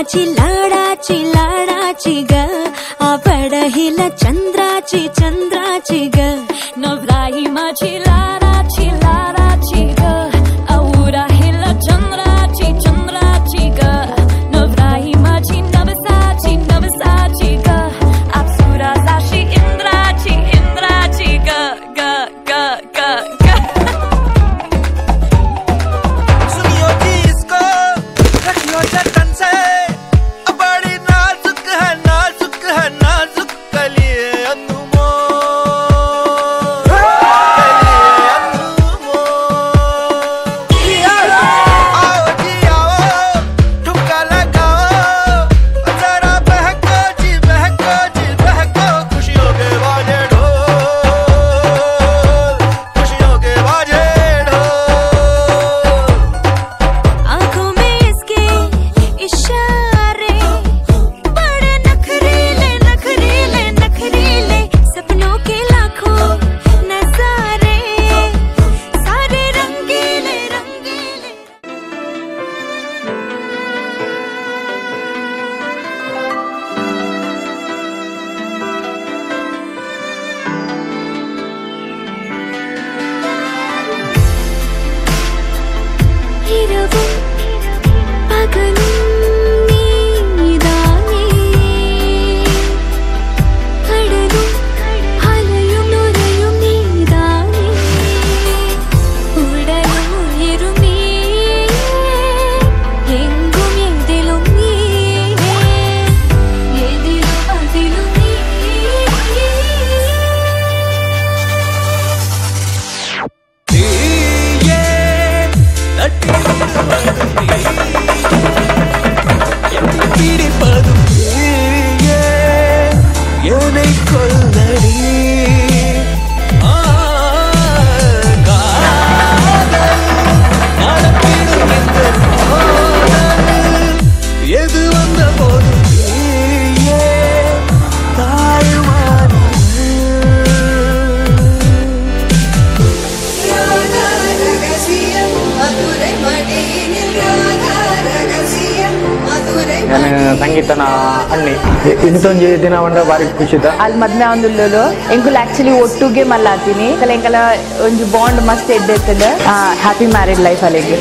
ी लडा लडा ग चन्द्रा ಸಂಗೀತನ ಅಣ್ಣಿ. ಇಂತೊಂಜಿ ದಿನ ಒಂಡ ಬಾರಿ ಖುಷಿದ. ಅಲ್ಲಿ ಮದ್ವೆ ಆಂದುಲ್ಲಲು ಎಂಕುಲ್ ಆಕ್ಚುಲಿ ಒಟ್ಟುಗೆ ಮಲ್ಲಾತೀನಿ. ಕಲ ಎಂಕಲ ಒಂಜಿ ಬಾಂಡ್ ಮಸ್ತ್ ಎಡ್ಡೆತ್ತದ. ಹ್ಯಾಪಿ ಮ್ಯಾರಿಡ್ ಲೈಫ್ ಅಲ್ಲಿಗೆ